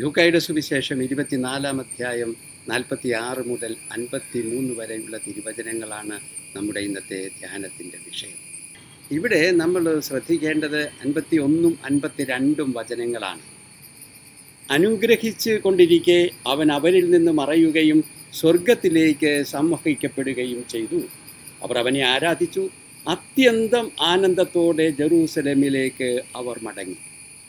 ലൂക്കായുടെ സുവിശേഷം ഇരുപത്തിനാലാം അധ്യായം നാൽപ്പത്തി ആറ് മുതൽ അൻപത്തി മൂന്ന് വരെയുള്ള തിരുവചനങ്ങളാണ് നമ്മുടെ ഇന്നത്തെ ധ്യാനത്തിന്റെ വിഷയം. ഇവിടെ നമ്മൾ ശ്രദ്ധിക്കേണ്ടത് അൻപത്തി ഒന്നും അൻപത്തി രണ്ടും വചനങ്ങളാണ്. അനുഗ്രഹിച്ച് കൊണ്ടിരിക്കെ അവൻ അവരിൽ നിന്ന് മറയുകയും സ്വർഗത്തിലേക്ക് സംവഹിക്കപ്പെടുകയും ചെയ്തു. അവർ അവനെ ആരാധിച്ചു. അത്യന്തം ആനന്ദത്തോടെ ജെറൂസലമിലേക്ക് അവർ മടങ്ങി.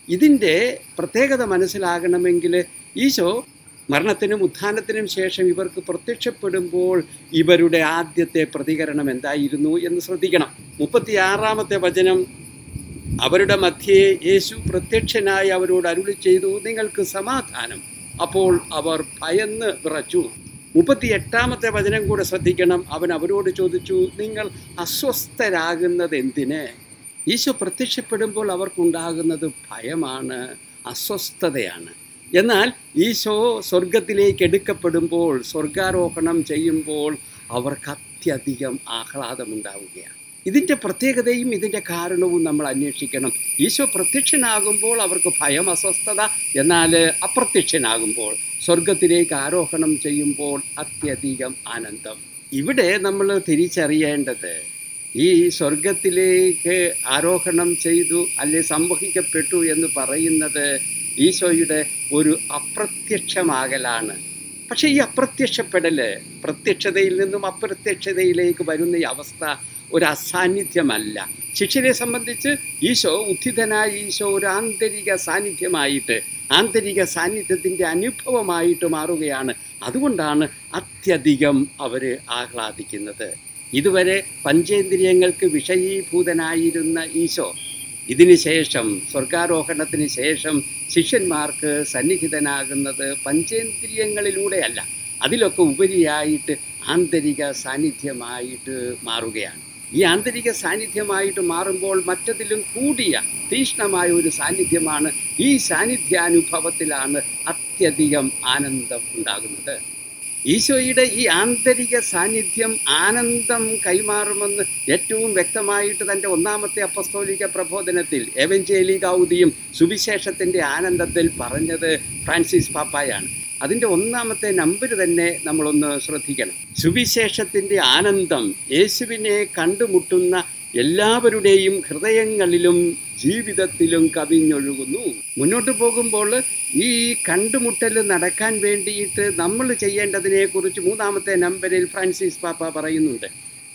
ഇതിന്റെ പ്രത്യേകത മനസ്സിലാകണമെങ്കിൽ ഈശോ മരണത്തിനും ഉത്ഥാനത്തിനും ശേഷം ഇവർക്ക് പ്രത്യക്ഷപ്പെടുമ്പോൾ ഇവരുടെ ആദ്യത്തെ പ്രതികരണം എന്തായിരുന്നു എന്ന് ശ്രദ്ധിക്കണം. മുപ്പത്തിയാറാമത്തെ വചനം അവരുടെ മധ്യേ യേശു പ്രത്യക്ഷനായി അവരോട് അരുളി ചെയ്തു നിങ്ങൾക്ക് സമാധാനം. അപ്പോൾ അവർ ഭയന്ന് വിറച്ചു. മുപ്പത്തി എട്ടാമത്തെ വചനം കൂടെ ശ്രദ്ധിക്കണം. അവൻ അവരോട് ചോദിച്ചു നിങ്ങൾ അസ്വസ്ഥരാകുന്നത് എന്തിന്? ഈശോ പ്രത്യക്ഷപ്പെടുമ്പോൾ അവർക്കുണ്ടാകുന്നത് ഭയമാണ് അസ്വസ്ഥതയാണ്. എന്നാൽ ഈശോ സ്വർഗത്തിലേക്ക് എടുക്കപ്പെടുമ്പോൾ സ്വർഗാരോഹണം ചെയ്യുമ്പോൾ അവർക്ക് അത്യധികം ആഹ്ലാദമുണ്ടാവുകയാണ്. ഇതിന്റെ പ്രത്യേകതയും ഇതിന്റെ കാരണവും നമ്മൾ അന്വേഷിക്കണം. ഈശോ പ്രത്യക്ഷനാകുമ്പോൾ അവർക്ക് ഭയം അസ്വസ്ഥത എന്നാൽ അപ്രത്യക്ഷനാകുമ്പോൾ സ്വർഗത്തിലേക്ക് ആരോഹണം ചെയ്യുമ്പോൾ അത്യധികം ആനന്ദം. ഇവിടെ നമ്മൾ തിരിച്ചറിയേണ്ടത് ഈ സ്വർഗത്തിലേക്ക് ആരോഹണം ചെയ്തു അല്ലെ സംവഹിക്കപ്പെട്ടു എന്ന് പറയുന്നത് ഈശോയുടെ ഒരു അപ്രത്യക്ഷമാകലാണ്. പക്ഷേ ഈ അപ്രത്യക്ഷപ്പെടൽ പ്രത്യക്ഷതയിൽ നിന്നും അപ്രത്യക്ഷതയിലേക്ക് വരുന്ന ഈ അവസ്ഥ ഒരു അസാന്നിധ്യമല്ല. ശിഷ്യരെ സംബന്ധിച്ച് ഈശോ ഉദ്ധിതനായ ഈശോ ഒരു ആന്തരിക സാന്നിധ്യമായിട്ട് ആന്തരിക സാന്നിധ്യത്തിന്റെ അനുഭവമായിട്ട് മാറുകയാണ്. അതുകൊണ്ടാണ് അത്യധികം അവർ ആഹ്ലാദിക്കുന്നത്. ഇതുവരെ പഞ്ചേന്ദ്രിയങ്ങൾക്ക് വിഷയീഭൂതനായിരുന്ന ഈശോ ഇതിനുശേഷം സ്വർഗാരോഹണത്തിന് ശേഷം ശിഷ്യന്മാർക്ക് സന്നിഹിതനാകുന്നത് പഞ്ചേന്ദ്രിയങ്ങളിലൂടെയല്ല. അതിലൊക്കെ ഉപരിയായിട്ട് ആന്തരിക സാന്നിധ്യമായിട്ട് മാറുകയാണ്. ഈ ആന്തരിക സാന്നിധ്യമായിട്ട് മാറുമ്പോൾ മറ്റതിലും കൂടിയ തീക്ഷ്ണമായ ഒരു സാന്നിധ്യമാണ് ഈ സാന്നിധ്യാനുഭവത്തിലാണ് അത്യധികം ആനന്ദം ഉണ്ടാകുന്നത്. ഈശോയുടെ ഈ ആന്തരിക സാന്നിധ്യം ആനന്ദം കൈമാറുമെന്ന് ഏറ്റവും വ്യക്തമായിട്ട് തന്റെ ഒന്നാമത്തെ അപ്പസ്തോലിക പ്രബോധനത്തിൽ എവഞ്ചേലികൗദിയും സുവിശേഷത്തിന്റെ ആനന്ദത്തിൽ പറഞ്ഞത് ഫ്രാൻസിസ് പാപ്പായാണ്. അതിന്റെ ഒന്നാമത്തെ നമ്പർ തന്നെ നമ്മളൊന്ന് ശ്രദ്ധിക്കണം. സുവിശേഷത്തിന്റെ ആനന്ദം യേശുവിനെ കണ്ടുമുട്ടുന്ന എല്ലാവരുടെയും ഹൃദയങ്ങളിലും ജീവിതത്തിലും കവിഞ്ഞൊഴുകുന്നു. മുന്നോട്ട് പോകുമ്പോൾ ഈ കണ്ടുമുട്ടൽ നടക്കാൻ വേണ്ടിയിട്ട് നമ്മൾ ചെയ്യേണ്ടതിനെക്കുറിച്ച് മൂന്നാമത്തെ നമ്പറിൽ ഫ്രാൻസിസ് പാപ്പ പറയുന്നുണ്ട്.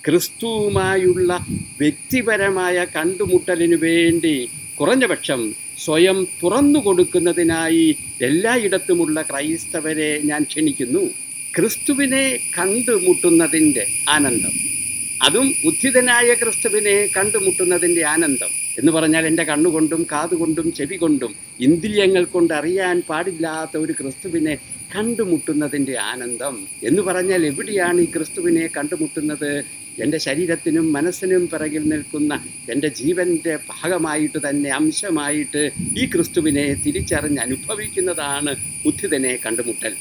ക്രിസ്തുവുമായുള്ള വ്യക്തിപരമായ കണ്ടുമുട്ടലിനു വേണ്ടി കുറഞ്ഞപക്ഷം സ്വയം തുറന്നു കൊടുക്കുന്നതിനായി എല്ലായിടത്തുമുള്ള ക്രൈസ്തവരെ ഞാൻ ക്ഷണിക്കുന്നു. ക്രിസ്തുവിനെ കണ്ടുമുട്ടുന്നതിന്റെ ആനന്ദം. അതും ഉദ്ധിതനായ ക്രിസ്തുവിനെ കണ്ടുമുട്ടുന്നതിന്റെ ആനന്ദം. എന്ന് പറഞ്ഞാൽ എന്റെ കണ്ണുകൊണ്ടും കാതുകൊണ്ടും ചെവി കൊണ്ടും ഇന്ദ്രിയങ്ങൾ കൊണ്ട് അറിയാൻ പാടില്ലാത്ത ഒരു ക്രിസ്തുവിനെ കണ്ടുമുട്ടുന്നതിന്റെ ആനന്ദം. എന്ന് പറഞ്ഞാൽ എവിടെയാണ് ഈ ക്രിസ്തുവിനെ കണ്ടുമുട്ടുന്നത്? എന്റെ ശരീരത്തിനും മനസ്സിനും പിറകിൽ നിൽക്കുന്ന എന്റെ ജീവന്റെ ഭാഗമായിട്ട് തന്നെ അംശമായിട്ട് ഈ ക്രിസ്തുവിനെ തിരിച്ചറിഞ്ഞ് അനുഭവിക്കുന്നതാണ് ബുദ്ധിതനെ കണ്ടുമുട്ടൽ.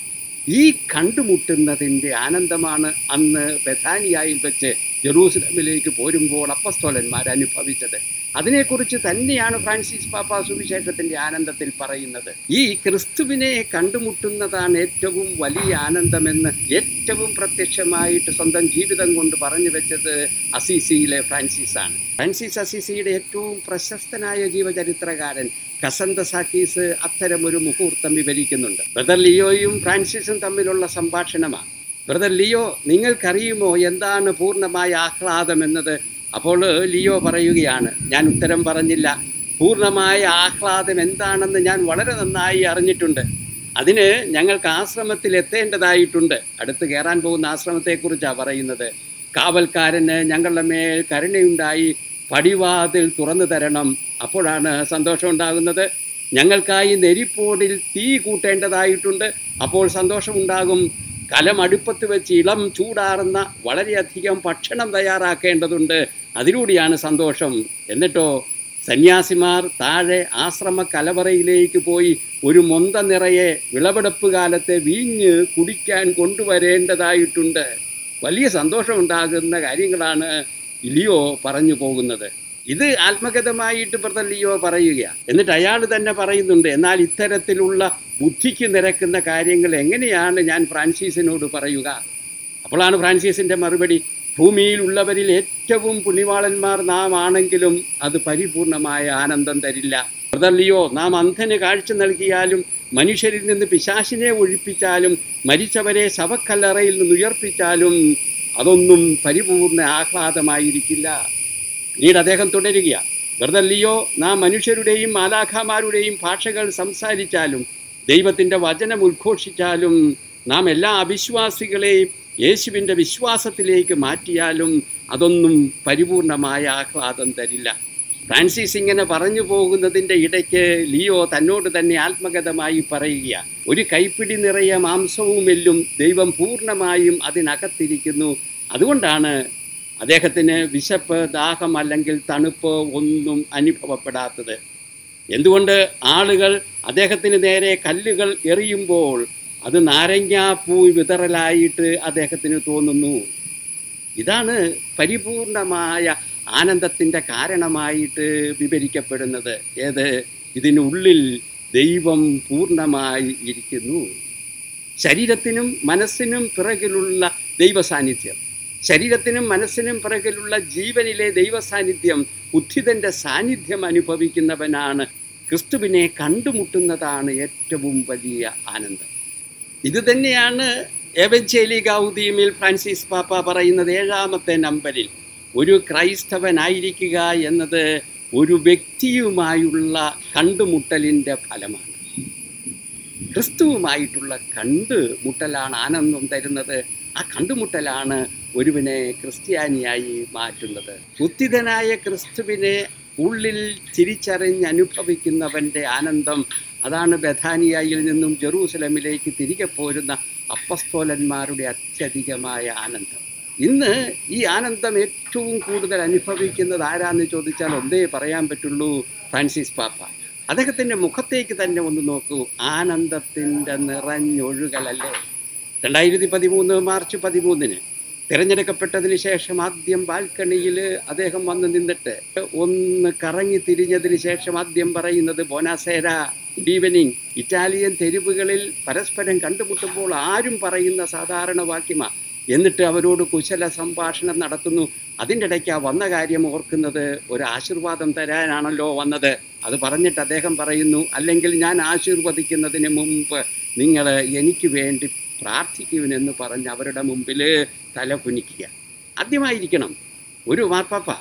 ഈ കണ്ടുമുട്ടുന്നതിന്റെ ആനന്ദമാണ് അന്ന് ബഥാനിയായിൽ വെച്ച് ജെറൂസലമിലേക്ക് പോരുമ്പോൾ അപ്പസ്തോലന്മാർ അനുഭവിച്ചത്. അതിനെക്കുറിച്ച് തന്നെയാണ് ഫ്രാൻസിസ് പാപ്പ സുവിശേഷത്തിന്റെ ആനന്ദത്തിൽ പറയുന്നത്. ഈ ക്രിസ്തുവിനെ കണ്ടുമുട്ടുന്നതാണ് ഏറ്റവും വലിയ ആനന്ദമെന്ന് ഏറ്റവും പ്രത്യക്ഷമായിട്ട് സ്വന്തം ജീവിതം കൊണ്ട് പറഞ്ഞു വെച്ചത് അസീസിയിലെ ഫ്രാൻസിസ് ആണ് ഫ്രാൻസിസ് അസീസിയുടെ ഏറ്റവും പ്രശസ്തനായ ജീവചരിത്രകാരൻ കസന്ത സാക്കീസ് അത്തരമൊരു മുഹൂർത്തം വിവരിക്കുന്നുണ്ട്. ബ്രദർ ലിയോയും ഫ്രാൻസിസും തമ്മിലുള്ള സംഭാഷണമാണ്. ബ്രദർ ലിയോ നിങ്ങൾക്കറിയുമോ എന്താണ് പൂർണമായ ആഹ്ലാദം എന്നത്? അപ്പോൾ ലിയോ പറയുകയാണ് ഞാൻ ഉത്തരം പറഞ്ഞില്ല. പൂർണമായ ആഹ്ലാദം എന്താണെന്ന് ഞാൻ വളരെ നന്നായി അറിഞ്ഞിട്ടുണ്ട്. അതിന് ഞങ്ങൾക്ക് ആശ്രമത്തിൽ എത്തേണ്ടതായിട്ടുണ്ട്. അടുത്ത് കയറാൻ പോകുന്ന ആശ്രമത്തെക്കുറിച്ചാണ് പറയുന്നത്. കാവൽക്കാരന് ഞങ്ങളുടെ മേൽ കരുണയുണ്ടായി പടിവാതിൽ തുറന്നു തരണം. അപ്പോഴാണ് സന്തോഷം ഉണ്ടാകുന്നത്. ഞങ്ങൾക്കായി നെരിപ്പോടിൽ തീ കൂട്ടേണ്ടതായിട്ടുണ്ട്. അപ്പോൾ സന്തോഷമുണ്ടാകും. കലം അടുപ്പത്ത് വെച്ച് ഇളം ചൂടാറുന്ന വളരെയധികം ഭക്ഷണം തയ്യാറാക്കേണ്ടതുണ്ട്. അതിലൂടെയാണ് സന്തോഷം. എന്നിട്ടോ സന്യാസിമാർ താഴെ ആശ്രമ കലവറയിലേക്ക് പോയി ഒരു മൊന്ത നിറയെ വിളവെടുപ്പ് കാലത്തെ വീഞ്ഞ് കുടിക്കാൻ കൊണ്ടുവരേണ്ടതായിട്ടുണ്ട്. വലിയ സന്തോഷമുണ്ടാകുന്ന കാര്യങ്ങളാണ് ലിയോ പറഞ്ഞു പോകുന്നത്. ഇത് ആത്മഗതമായിട്ട് ബ്രദർ ലിയോ പറയുക എന്നിട്ട് അയാൾ തന്നെ പറയുന്നുണ്ട് എന്നാൽ ഇത്തരത്തിലുള്ള ബുദ്ധിക്ക് നിരക്കുന്ന കാര്യങ്ങൾ എങ്ങനെയാണ് ഞാൻ ഫ്രാൻസിസിനോട് പറയുക? അപ്പോഴാണ് ഫ്രാൻസിസിന്റെ മറുപടി ഭൂമിയിലുള്ളവരിൽ ഏറ്റവും പുണ്യവാളന്മാർ നാം ആണെങ്കിലും അത് പരിപൂർണമായ ആനന്ദം തരില്ല. ബ്രദർലിയോ നാം അന്ധന് കാഴ്ച നൽകിയാലും മനുഷ്യരിൽ നിന്ന് പിശാശിനെ ഒഴിപ്പിച്ചാലും മരിച്ചവരെ ശവക്കല്ലറയിൽ നിന്ന് ഉയർപ്പിച്ചാലും അതൊന്നും പരിപൂർണ ആഹ്ലാദമായിരിക്കില്ല. പിന്നീട് അദ്ദേഹം തുടരുകയാണ് ബ്രദർലിയോ നാം മനുഷ്യരുടെയും മാലാഖമാരുടെയും ഭാഷകൾ സംസാരിച്ചാലും ദൈവത്തിന്റെ വചനം ഉദ്ഘോഷിച്ചാലും നാം എല്ലാ അവിശ്വാസികളെയും യേശുവിന്റെ വിശ്വാസത്തിലേക്ക് മാറ്റിയാലും അതൊന്നും പരിപൂർണമായ ആഹ്ലാദം തരില്ല. ഫ്രാൻസിസ് ഇങ്ങനെ പറഞ്ഞു പോകുന്നതിന്റെ ഇടയ്ക്ക് ലിയോ തന്നോട് തന്നെ ആത്മഗതമായി പറയുക ഒരു കൈപ്പിടി നിറയെ മാംസവും എല്ലും ദൈവം പൂർണമായും അതിനകത്തിരിക്കുന്നു. അതുകൊണ്ടാണ് അദ്ദേഹത്തിന് വിശപ്പ് ദാഹം അല്ലെങ്കിൽ തണുപ്പ് ഒന്നും അനുഭവപ്പെടാത്തത്. എന്തുകൊണ്ട് ആളുകൾ അദ്ദേഹത്തിന് നേരെ കല്ലുകൾ എറിയുമ്പോൾ അത് നാരങ്ങാപ്പൂ വിതറലായിട്ട് അദ്ദേഹത്തിന് തോന്നുന്നു? ഇതാണ് പരിപൂർണമായ ആനന്ദത്തിന്റെ കാരണമായിട്ട് വിവരിക്കപ്പെടുന്നത്. ഏത്? ഇതിനുള്ളിൽ ദൈവം പൂർണമായി ഇരിക്കുന്നു. ശരീരത്തിനും മനസ്സിനും പിറകിലുള്ള ദൈവ സാന്നിധ്യം ശരീരത്തിനും മനസ്സിനും പിറകിലുള്ള ജീവനിലെ ദൈവസാന്നിധ്യം ഉദ്ധിതന്റെ സാന്നിധ്യം അനുഭവിക്കുന്നവനാണ്. ക്രിസ്തുവിനെ കണ്ടുമുട്ടുന്നതാണ് ഏറ്റവും വലിയ ആനന്ദം. ഇത് തന്നെയാണ് എവഞ്ചേലി ഗൗദിയമിൽ ഫ്രാൻസിസ് പാപ്പ പറയുന്നത് ഏഴാമത്തെ നമ്പരിൽ. ഒരു ക്രൈസ്തവനായിരിക്കുക എന്നത് ഒരു വ്യക്തിയുമായുള്ള കണ്ടുമുട്ടലിന്റെ ഫലമാണ്. ക്രിസ്തുവുമായിട്ടുള്ള കണ്ടുമുട്ടലാണ് ആനന്ദം തരുന്നത്. ആ കണ്ടുമുട്ടലാണ് ഒരുവിനെ ക്രിസ്ത്യാനിയായി മാറ്റുന്നത്. ഉത്തിതനായ ക്രിസ്തുവിനെ ഉള്ളിൽ തിരിച്ചറിഞ്ഞ് അനുഭവിക്കുന്നവന്റെ ആനന്ദം അതാണ് ബഥാനിയായിൽ നിന്നും ജെറൂസലമിലേക്ക് തിരികെ പോരുന്ന അപ്പസ്തോലന്മാരുടെ അത്യധികമായ ആനന്ദം. ഇന്ന് ഈ ആനന്ദം ഏറ്റവും കൂടുതൽ അനുഭവിക്കുന്നത് ആരാന്ന് ചോദിച്ചാൽ ഒന്നേ പറയാൻ പറ്റുള്ളൂ ഫ്രാൻസിസ് പാപ്പ. അദ്ദേഹത്തിന്റെ മുഖത്തേക്ക് തന്നെ ഒന്ന് നോക്കൂ. ആനന്ദത്തിന്റെ നിറഞ്ഞൊഴുകലല്ലേ? രണ്ടായിരത്തി പതിമൂന്ന് മാർച്ച് പതിമൂന്നിന് തിരഞ്ഞെടുക്കപ്പെട്ടതിന് ശേഷം ആദ്യം ബാൽക്കണിയിൽ അദ്ദേഹം വന്ന് നിന്നിട്ട് ഒന്ന് കറങ്ങി തിരിഞ്ഞതിന് ശേഷം ആദ്യം പറയുന്നത് ബോനാസേര ഗുഡ് ഈവനിങ് ഇറ്റാലിയൻ തെരുവുകളിൽ പരസ്പരം കണ്ടുമുട്ടുമ്പോൾ ആരും പറയുന്ന സാധാരണ വാക്യമാ. എന്നിട്ട് അവരോട് കുശല സംഭാഷണം നടത്തുന്നു. അതിന്റെ ഇടയ്ക്ക് ആ വന്ന കാര്യം ഓർക്കുന്നത് ഒരു ആശീർവാദം തരാനാണല്ലോ വന്നത്. അത് പറഞ്ഞിട്ട് അദ്ദേഹം പറയുന്നു അല്ലെങ്കിൽ ഞാൻ ആശീർവദിക്കുന്നതിന് മുമ്പ് നിങ്ങൾ എനിക്ക് വേണ്ടി പ്രാർത്ഥിക്കുവിനെന്ന് പറഞ്ഞ് അവരുടെ മുമ്പിൽ തല കുനിക്കുക. ആദ്യമായിരിക്കണം. ഒരു മാർപ്പാപ്പ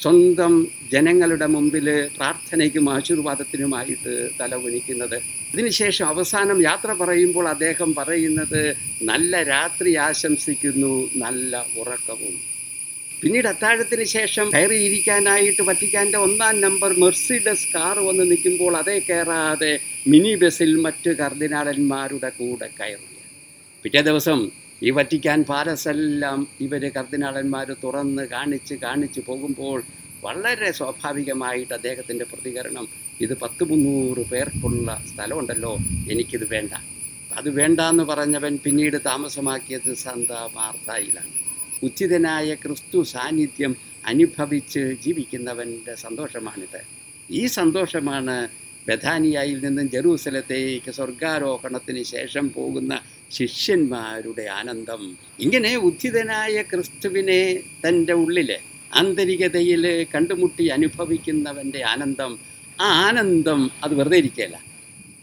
സ്വന്തം ജനങ്ങളുടെ മുമ്പിൽ പ്രാർത്ഥനയ്ക്കും ആശീർവാദത്തിനുമായിട്ട് തല കുനിക്കുന്നത്. ഇതിനുശേഷം അവസാനം യാത്ര പറയുമ്പോൾ അദ്ദേഹം പറയുന്നത് നല്ല രാത്രി ആശംസിക്കുന്നു നല്ല ഉറക്കവും. പിന്നീട് അത്താഴത്തിന് ശേഷം കയറിയിരിക്കാനായിട്ട് വറ്റിക്കാന്റെ ഒന്നാം നമ്പർ മെർസിഡസ് കാർ വന്ന് നിൽക്കുമ്പോൾ അതേ കയറാതെ മിനി ബസ്സിൽ മറ്റ് കർദിനാളന്മാരുടെ കൂടെ കയറുക പിറ്റേ ദിവസം ഈ വറ്റിക്കാൻ പാലസെല്ലാം ഇവർ കർദിനാളന്മാർ തുറന്ന് കാണിച്ച് കാണിച്ച് പോകുമ്പോൾ വളരെ സ്വാഭാവികമായിട്ട് അദ്ദേഹത്തിന്റെ പ്രതികരണം ഇത് പത്ത് മുന്നൂറ് പേർക്കുള്ള സ്ഥലമുണ്ടല്ലോ എനിക്കിത് വേണ്ട. അത് വേണ്ട എന്ന് പറഞ്ഞവൻ പിന്നീട് താമസമാക്കിയത് സന്ത മാർത്തായിലാണ്. ഉചിതനായ ക്രിസ്തു സാന്നിധ്യം അനുഭവിച്ച് ജീവിക്കുന്നവന്റെ സന്തോഷമാണിത്. ഈ സന്തോഷമാണ് ബഥാനിയായിൽ നിന്നും ജെറൂസലത്തേക്ക് സ്വർഗാരോഹണത്തിന് ശേഷം പോകുന്ന ശിഷ്യന്മാരുടെ ആനന്ദം. ഇങ്ങനെ ഉദ്ധിതനായ ക്രിസ്തുവിനെ തന്റെ ഉള്ളിലെ ആന്തരികതയിൽ കണ്ടുമുട്ടി അനുഭവിക്കുന്നവന്റെ ആനന്ദം ആ ആനന്ദം അത് വെറുതെ ഇരിക്കുകയല്ല.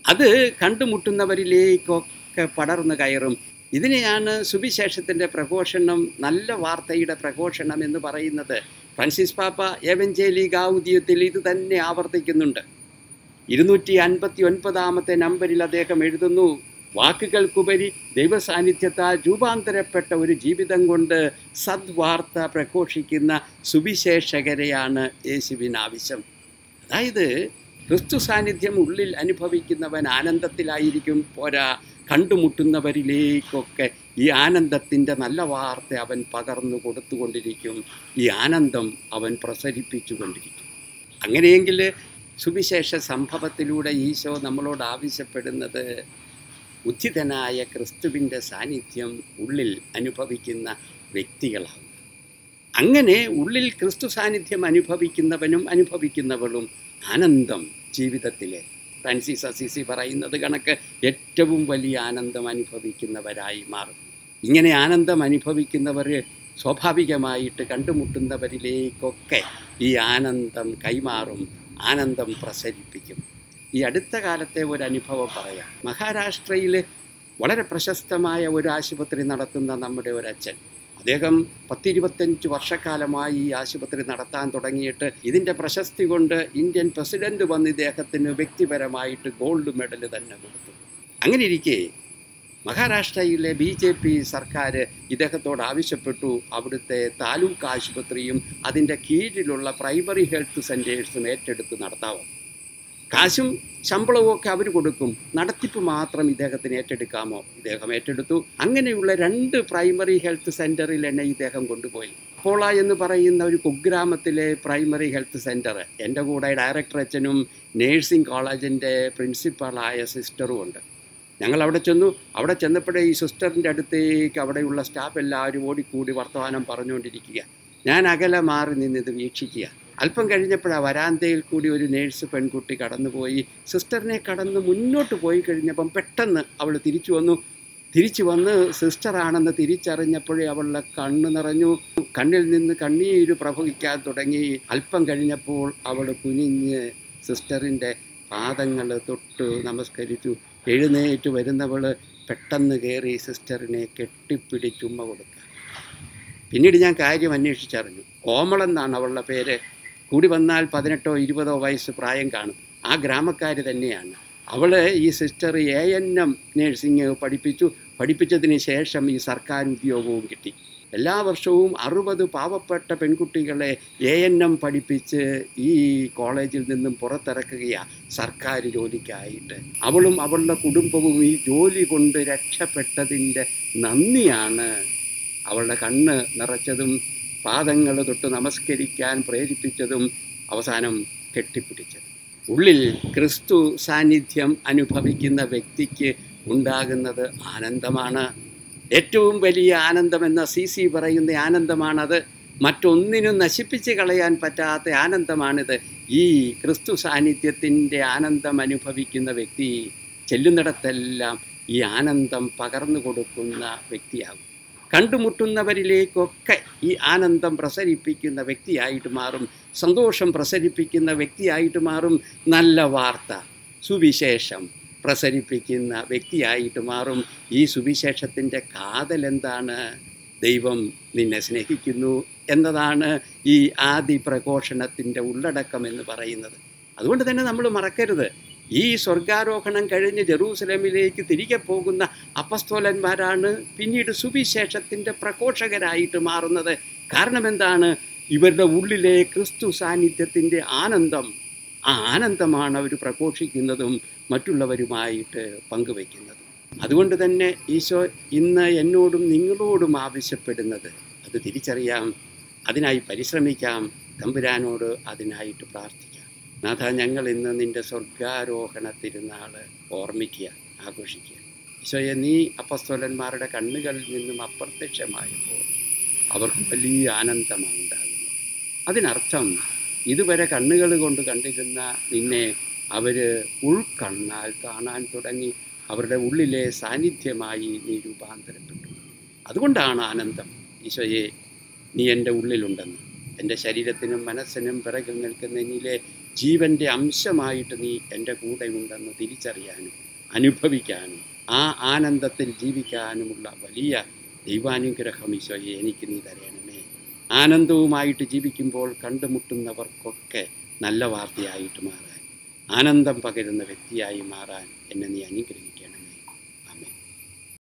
അത് കണ്ടുമുട്ടുന്നവരിലേക്കൊക്കെ പടർന്നു കയറും. ഇതിനെയാണ് സുവിശേഷത്തിന്റെ പ്രഘോഷണം നല്ല വാർത്തയുടെ പ്രഘോഷണം എന്ന് പറയുന്നത്. ഫ്രാൻസിസ് പാപ്പ ഏവഞ്ചേലി ഗാവുദ്യത്തിൽ ഇത് തന്നെ ആവർത്തിക്കുന്നുണ്ട്. ഇരുന്നൂറ്റി അൻപത്തി ഒൻപതാമത്തെ നമ്പറിൽ അദ്ദേഹം എഴുതുന്നു വാക്കുകൾക്കുപരി ദൈവസാന്നിധ്യത്താൽ രൂപാന്തരപ്പെട്ട ഒരു ജീവിതം കൊണ്ട് സദ്വാർത്ത പ്രഘോഷിക്കുന്ന സുവിശേഷകരെയാണ് യേശുവിന് ആവശ്യം അതായത് ക്രിസ്തു സാന്നിധ്യം ഉള്ളിൽ അനുഭവിക്കുന്നവൻ ആനന്ദത്തിലായിരിക്കും പോരാ കണ്ടുമുട്ടുന്നവരിലേക്കൊക്കെ ഈ ആനന്ദത്തിന്റെ നല്ല വാർത്ത അവൻ പകർന്നു കൊടുത്തുകൊണ്ടിരിക്കും. ഈ ആനന്ദം അവൻ പ്രസരിപ്പിച്ചുകൊണ്ടിരിക്കും. അങ്ങനെയെങ്കിൽ സുവിശേഷ സംഭവത്തിലൂടെ ഈശോ നമ്മളോട് ആവശ്യപ്പെടുന്നത് ഉദ്ധിതനായ ക്രിസ്തുവിന്റെ സാന്നിധ്യം ഉള്ളിൽ അനുഭവിക്കുന്ന വ്യക്തികളാണ്. അങ്ങനെ ഉള്ളിൽ ക്രിസ്തു സാന്നിധ്യം അനുഭവിക്കുന്നവനും അനുഭവിക്കുന്നവളും ആനന്ദം ജീവിതത്തിലെ. ഫ്രാൻസിസ് അസീസി പറയുന്നത് കണക്ക് ഏറ്റവും വലിയ ആനന്ദം അനുഭവിക്കുന്നവരായി മാറും. ഇങ്ങനെ ആനന്ദം അനുഭവിക്കുന്നവർ സ്വാഭാവികമായിട്ട് കണ്ടുമുട്ടുന്നവരിലേക്കൊക്കെ ഈ ആനന്ദം കൈമാറും ആനന്ദം പ്രസരിപ്പിക്കും. ഈ അടുത്ത കാലത്തെ ഒരു അനുഭവം പറയാം. മഹാരാഷ്ട്രയിൽ വളരെ പ്രശസ്തമായ ഒരു ആശുപത്രി നടത്തുന്ന നമ്മുടെ ഒരു അച്ഛൻ അദ്ദേഹം പത്തിരുപത്തഞ്ച് വർഷക്കാലമായി ഈ ആശുപത്രി നടത്താൻ തുടങ്ങിയിട്ട് ഇതിന്റെ പ്രശസ്തി കൊണ്ട് ഇന്ത്യൻ പ്രസിഡന്റ് വന്ന് ഇദ്ദേഹത്തിന് വ്യക്തിപരമായിട്ട് ഗോൾഡ് മെഡൽ തന്നെ കൊടുത്തു. അങ്ങനെ ഇരിക്കെ മഹാരാഷ്ട്രയിലെ ബി ജെ പി സർക്കാർ ഇദ്ദേഹത്തോട് ആവശ്യപ്പെട്ടു. അവിടുത്തെ താലൂക്ക് ആശുപത്രിയും അതിന്റെ കീഴിലുള്ള പ്രൈമറി ഹെൽത്ത് സെന്റേഴ്സും ഏറ്റെടുത്ത് നടത്താവും കാശും ശമ്പളവും ഒക്കെ അവർ കൊടുക്കും. നടത്തിപ്പ് മാത്രം ഇദ്ദേഹത്തിന് ഏറ്റെടുക്കാമോ? ഇദ്ദേഹം ഏറ്റെടുത്തു. അങ്ങനെയുള്ള രണ്ട് പ്രൈമറി ഹെൽത്ത് സെന്ററിൽ എന്നെ ഇദ്ദേഹം കൊണ്ടുപോയി. അപ്പോള എന്ന് പറയുന്ന ഒരു കുഗ്രാമത്തിലെ പ്രൈമറി ഹെൽത്ത് സെന്റർ എന്റെ കൂടെ ഡയറക്ടർ അച്ഛനും നേഴ്സിംഗ് കോളേജിന്റെ പ്രിൻസിപ്പളായ സിസ്റ്ററും ഉണ്ട്. ഞങ്ങൾ അവിടെ ചെന്നു. അവിടെ ചെന്നപ്പോഴേ ഈ സിസ്റ്ററിന്റെ അടുത്തേക്ക് അവിടെയുള്ള സ്റ്റാഫ് എല്ലാവരും ഓടിക്കൂടി വർത്തമാനം പറഞ്ഞുകൊണ്ടിരിക്കുക ഞാൻ അകലെ മാറി നിന്നിത് വീക്ഷിക്കുക അല്പം കഴിഞ്ഞപ്പോഴാണ് വരാന്തയിൽ കൂടി ഒരു നേഴ്സ് പെൺകുട്ടി കടന്നുപോയി. സിസ്റ്ററിനെ കടന്ന് മുന്നോട്ട് പോയി കഴിഞ്ഞപ്പം പെട്ടെന്ന് അവൾ തിരിച്ചു വന്നു. തിരിച്ചു വന്ന് സിസ്റ്ററാണെന്ന് തിരിച്ചറിഞ്ഞപ്പോഴേ അവളുടെ കണ്ണ് നിറഞ്ഞു. കണ്ണിൽ നിന്ന് കണ്ണീര് പ്രഭവിക്കാൻ തുടങ്ങി. അല്പം കഴിഞ്ഞപ്പോൾ അവൾ കുനിഞ്ഞ് സിസ്റ്ററിന്റെ പാദങ്ങൾ തൊട്ട് നമസ്കരിച്ചു. എഴുന്നേറ്റ് വരുന്നവൾ പെട്ടെന്ന് കയറി സിസ്റ്ററിനെ കെട്ടിപ്പിടിച്ചുമ്മ കൊടുക്കുക പിന്നീട് ഞാൻ കാര്യം അന്വേഷിച്ചറിഞ്ഞു. കോമളെന്നാണ് അവളുടെ പേര്. കൂടി വന്നാൽ പതിനെട്ടോ ഇരുപതോ വയസ്സ് പ്രായം കാണും. ആ ഗ്രാമക്കാർ തന്നെയാണ്. അവളെ ഈ sister A N M nursing പഠിപ്പിച്ചു. പഠിപ്പിച്ചതിന് ശേഷം ഈ സർക്കാർ ഉദ്യോഗവും കിട്ടി. എല്ലാ വർഷവും അറുപത് പാവപ്പെട്ട പെൺകുട്ടികളെ എ എൻ എം പഠിപ്പിച്ച് ഈ കോളേജിൽ നിന്നും പുറത്തിറക്കുകയാണ് സർക്കാർ ജോലിക്കായിട്ട്. അവളും അവളുടെ കുടുംബവും ഈ ജോലി കൊണ്ട് രക്ഷപ്പെട്ടതിന്റെ നന്ദിയാണ് അവളുടെ കണ്ണ് നിറച്ചതും പാദങ്ങൾ തൊട്ട് നമസ്കരിക്കാൻ പ്രേരിപ്പിച്ചതും അവസാനം കെട്ടിപ്പിടിച്ചത്. ഉള്ളിൽ ക്രിസ്തു സാന്നിധ്യം അനുഭവിക്കുന്ന വ്യക്തിക്ക് ഉണ്ടാകുന്നത് ആനന്ദമാണ്. ഏറ്റവും വലിയ ആനന്ദമെന്ന സി സി പറയുന്ന ആനന്ദമാണത്. മറ്റൊന്നിനും നശിപ്പിച്ച് കളയാൻ പറ്റാത്ത ആനന്ദമാണിത്. ഈ ക്രിസ്തു സാന്നിധ്യത്തിന്റെ ആനന്ദം അനുഭവിക്കുന്ന വ്യക്തി ചെല്ലുന്നിടത്തെല്ലാം ഈ ആനന്ദം പകർന്നു കൊടുക്കുന്ന വ്യക്തിയാകും. കണ്ടുമുട്ടുന്നവരിലേക്കൊക്കെ ഈ ആനന്ദം പ്രസരിപ്പിക്കുന്ന വ്യക്തിയായിട്ട് മാറും. സന്തോഷം പ്രസരിപ്പിക്കുന്ന വ്യക്തിയായിട്ട് മാറും. നല്ല വാർത്ത സുവിശേഷം പ്രസരിപ്പിക്കുന്ന വ്യക്തിയായിട്ട് മാറും. ഈ സുവിശേഷത്തിന്റെ കാതലെന്താണ് ദൈവം നിന്നെ സ്നേഹിക്കുന്നു എന്നതാണ് ഈ ആദി പ്രഘോഷണത്തിന്റെ ഉള്ളടക്കം എന്ന് പറയുന്നത്. അതുകൊണ്ട് തന്നെ നമ്മൾ മറക്കരുത്. ഈ സ്വർഗാരോഹണം കഴിഞ്ഞ് ജെറൂസലമിലേക്ക് തിരികെ പോകുന്ന അപ്പസ്തോലന്മാരാണ് പിന്നീട് സുവിശേഷത്തിന്റെ പ്രഘോഷകരായിട്ട് മാറുന്നത്. കാരണം എന്താണ് ഇവരുടെ ഉള്ളിലെ ക്രിസ്തു സാന്നിധ്യത്തിന്റെ ആനന്ദം. ആ ആനന്ദമാണ് അവർ പ്രഘോഷിക്കുന്നതും മറ്റുള്ളവരുമായിട്ട് പങ്കുവയ്ക്കുന്നതും. അതുകൊണ്ട് തന്നെ ഈശോ ഇന്ന് എന്നോടും നിങ്ങളോടും ആവശ്യപ്പെടുന്നത് അത് തിരിച്ചറിയാം. അതിനായി പരിശ്രമിക്കാം. തമ്പുരാനോട് അതിനായിട്ട് പ്രാർത്ഥിക്കാം. നാഥ ഞങ്ങൾ ഇന്ന് നിന്റെ സ്വർഗാരോഹണ തിരുനാൾ ഓർമ്മിക്കുക ആഘോഷിക്കുക. ഈശോയെ നീ അപ്പസ്തോലന്മാരുടെ കണ്ണുകളിൽ നിന്നും അപ്രത്യക്ഷമായപ്പോൾ അവർക്ക് വലിയ ആനന്ദമാണ് ഉണ്ടാകുന്നത് അതിനർത്ഥം ഇതുവരെ കണ്ണുകൾ കൊണ്ട് കണ്ടിരുന്ന നിന്നെ അവർ ഉൾക്കണ്ണാൽ കാണാൻ തുടങ്ങി അവരുടെ ഉള്ളിലെ സാന്നിധ്യമായി നീ രൂപാന്തരപ്പെട്ടു. അതുകൊണ്ടാണ് ആനന്ദം. ഈശോയെ നീ എന്റെ ഉള്ളിലുണ്ടെന്ന്. എന്റെ ശരീരത്തിനും മനസ്സിനും പിറകിൽ നിൽക്കുന്ന എന്നിലെ ജീവന്റെ അംശമായിട്ട് നീ എന്റെ കൂടെ ഉണ്ടെന്ന് തിരിച്ചറിയാനും അനുഭവിക്കാനും ആ ആനന്ദത്തിൽ ജീവിക്കാനുമുള്ള വലിയ ദൈവാനുഗ്രഹം ഈശോയെ എനിക്ക് നീ തരണമേ. ആനന്ദവുമായിട്ട് ജീവിക്കുമ്പോൾ കണ്ടുമുട്ടുന്നവർക്കൊക്കെ നല്ല വാർത്തയായിട്ട് മാറാൻ ആനന്ദം പകരുന്ന വ്യക്തിയായി മാറാൻ എന്നെ നീ അനുഗ്രഹിക്കണം